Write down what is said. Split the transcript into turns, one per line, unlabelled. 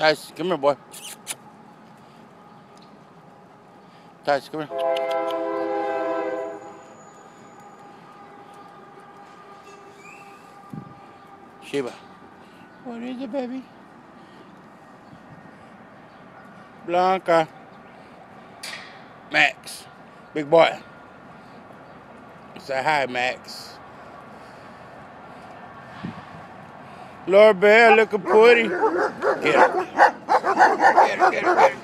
Tyson, come here, boy. Tyson, come here. Sheba. What is it, baby? Blanca. Max. Big boy. Say hi, Max. Laura Bear looking pretty. Get her, get her, get her, get her.